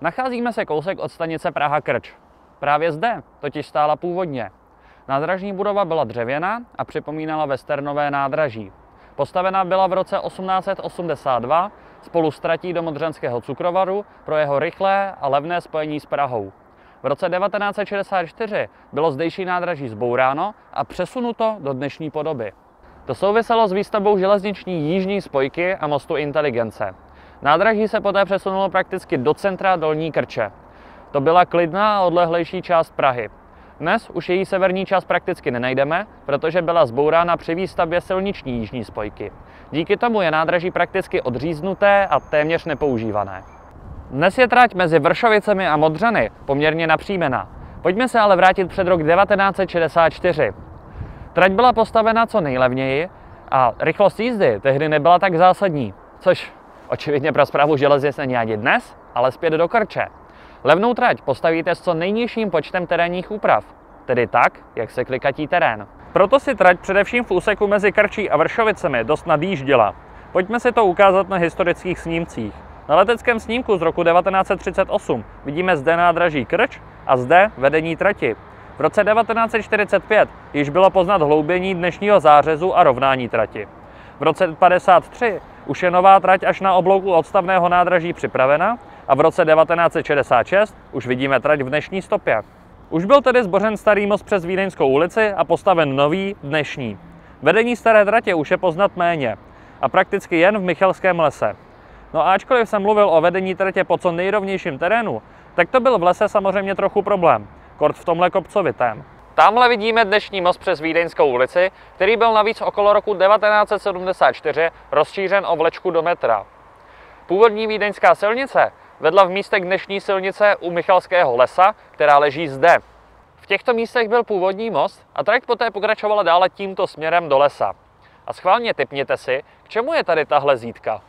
Nacházíme se kousek od stanice Praha Krč. Právě zde totiž stála původně. Nádražní budova byla dřevěná a připomínala westernové nádraží. Postavena byla v roce 1882 spolu s tratí do Modřanského cukrovaru pro jeho rychlé a levné spojení s Prahou. V roce 1964 bylo zdejší nádraží zbouráno a přesunuto do dnešní podoby. To souviselo s výstavbou železniční jižní spojky a mostu Inteligence. Nádraží se poté přesunulo prakticky do centra Dolní Krče. To byla klidná a odlehlejší část Prahy. Dnes už její severní část prakticky nenajdeme, protože byla zbourána při výstavbě silniční jižní spojky. Díky tomu je nádraží prakticky odříznuté a téměř nepoužívané. Dnes je trať mezi Vršovicemi a Modřany poměrně napřímená. Pojďme se ale vrátit před rok 1964. Trať byla postavena co nejlevněji a rychlost jízdy tehdy nebyla tak zásadní, což očividně pro zprávu železnic není ani dnes, ale zpět do Krče. Levnou trať postavíte s co nejnižším počtem terénních úprav, tedy tak, jak se klikatí terén. Proto si trať především v úseku mezi Krčí a Vršovicemi dost nadjížděla. Pojďme si to ukázat na historických snímcích. Na leteckém snímku z roku 1938 vidíme zde nádraží Krč a zde vedení trati. V roce 1945 již bylo poznat hloubění dnešního zářezu a rovnání trati. V roce 1953 už je nová trať až na oblouku odstavného nádraží připravena a v roce 1966 už vidíme trať v dnešní stopě. Už byl tedy zbořen starý most přes Vídeňskou ulici a postaven nový, dnešní. Vedení staré tratě už je poznat méně a prakticky jen v Michalském lese. No a ačkoliv jsem mluvil o vedení tratě po co nejrovnějším terénu, tak to byl v lese samozřejmě trochu problém, kort v tomhle kopcovitém. Tamhle vidíme dnešní most přes Vídeňskou ulici, který byl navíc okolo roku 1974 rozšířen o vlečku do metra. Původní vídeňská silnice vedla v místech dnešní silnice u Michalského lesa, která leží zde. V těchto místech byl původní most a trajekt poté pokračovala dále tímto směrem do lesa. A schválně typněte si, k čemu je tady tahle zítka.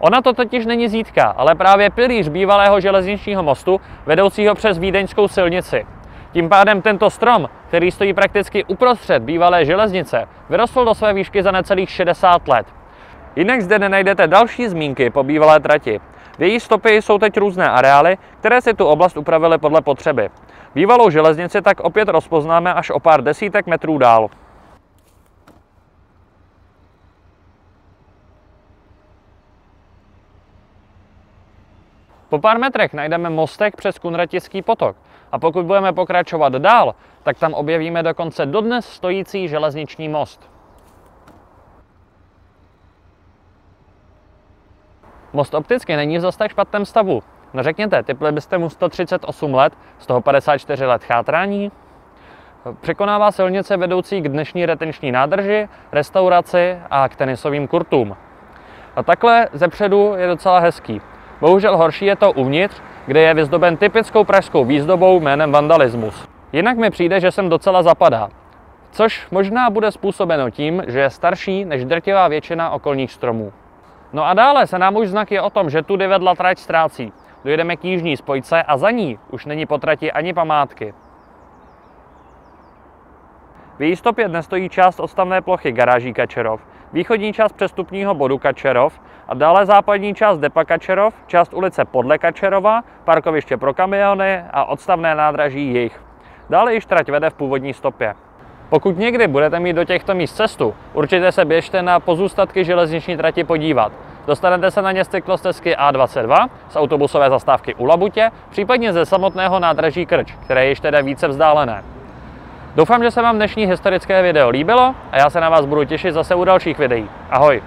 Ona to totiž není zítka, ale právě pilíř bývalého železničního mostu, vedoucího přes Vídeňskou silnici. Tím pádem tento strom, který stojí prakticky uprostřed bývalé železnice, vyrostl do své výšky za necelých 60 let. Jinak zde nenajdete další zmínky po bývalé trati. V její stopy jsou teď různé areály, které si tu oblast upravily podle potřeby. Bývalou železnici tak opět rozpoznáme až o pár desítek metrů dál. Po pár metrech najdeme mostek přes Kunratický potok a pokud budeme pokračovat dál, tak tam objevíme dokonce dodnes stojící železniční most. Most opticky není v zase tak špatném stavu. No řekněte, typli byste mu 138 let, z toho 54 let chátrání? Překonává silnice vedoucí k dnešní retenční nádrži, restauraci a k tenisovým kurtům. A takhle zepředu je docela hezký. Bohužel horší je to uvnitř, kde je vyzdoben typickou pražskou výzdobou jménem vandalismus. Jinak mi přijde, že sem docela zapadá. Což možná bude způsobeno tím, že je starší než drtivá většina okolních stromů. No a dále se nám už znaky o tom, že tudy vedla trať ztrácí. Dojedeme k jižní spojce a za ní už není po trati ani památky. V její stopě dnes stojí část odstavné plochy garáží Kačerov, východní část přestupního bodu Kačerov a dále západní část depa Kačerov, část ulice podle Kačerova, parkoviště pro kamiony a odstavné nádraží jich. Dále již trať vede v původní stopě. Pokud někdy budete mít do těchto míst cestu, určitě se běžte na pozůstatky železniční trati podívat. Dostanete se na ně z cyklostezky A22, z autobusové zastávky u Labutě, případně ze samotného nádraží Krč, které je již tedy více vzdálené. Doufám, že se vám dnešní historické video líbilo a já se na vás budu těšit zase u dalších videí. Ahoj!